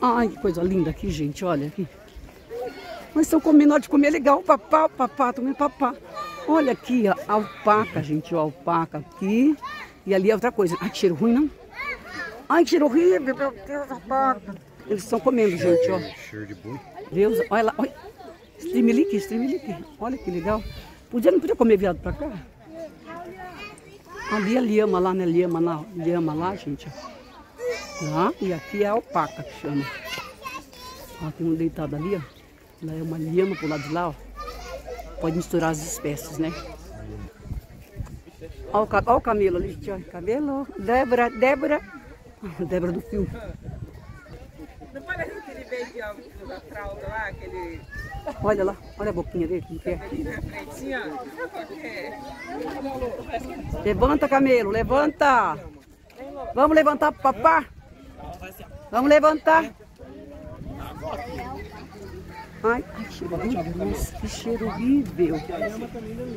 Ai, que coisa linda aqui, gente, olha aqui. Nós estão comendo, hora de comer legal, papá, papá, tomando papá. Olha aqui, a alpaca, gente, ó, alpaca aqui. E ali é outra coisa. Ai, que cheiro ruim, não? Ai, que cheiro horrível, meu Deus, alpaca. Eles estão comendo, gente, ó. Cheiro de boi. Deus, olha lá, olha. Streamelique, streamelique. Olha que legal. Podia, não podia comer viado pra cá? Ali é lhama lá, né? Lhama lá, lhama lá, gente. E aqui é a alpaca que chama. Ó, tem um deitado ali, ó. Lá é uma lhama pro lado de lá, ó. Pode misturar as espécies, né? Ó o, ó o camelo ali, gente, ó. Camelo. Débora, Débora. Débora do filme. Não parece aquele beijão da fralda lá, aquele Olha lá, olha a boquinha dele, como que é. que é? Levanta, camelo, levanta. Vamos levantar pro papá? Vamos levantar. Ai, que cheiro que cheiro horrível.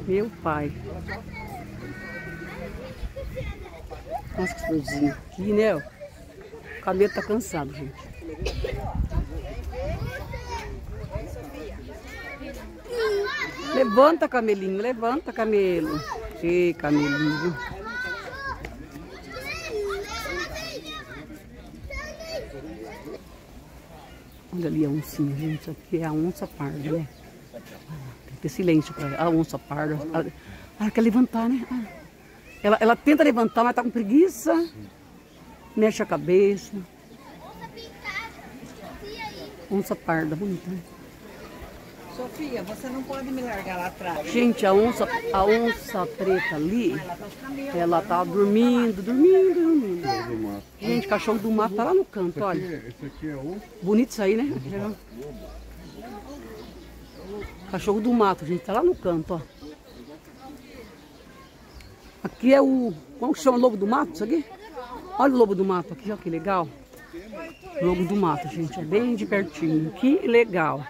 Meu pai. Nossa, que florzinho. Aqui, né? O camelo tá cansado, gente. Levanta, camelinho, levanta, camelo. Ê, camelinho. Olha ali a oncinha, gente. Isso aqui é a onça parda, né? Tem que ter silêncio para a onça parda. Ela, ela quer levantar, né? Ah. Ela, ela tenta levantar, mas tá com preguiça. Mexe a cabeça. Onça parda, bonita, né? Sofia, você não pode me largar lá atrás. Gente, a onça, a onça preta ali, ela tá dormindo, dormindo, dormindo. Gente, cachorro do mato tá lá no canto, olha. Esse aqui é o. Bonito isso aí, né? Cachorro do mato, gente, tá lá no canto, ó. Aqui é o. Como que chama lobo do mato? Isso aqui? Olha o lobo do mato aqui, ó, que legal. Lobo do mato, gente, é bem de pertinho. Que legal.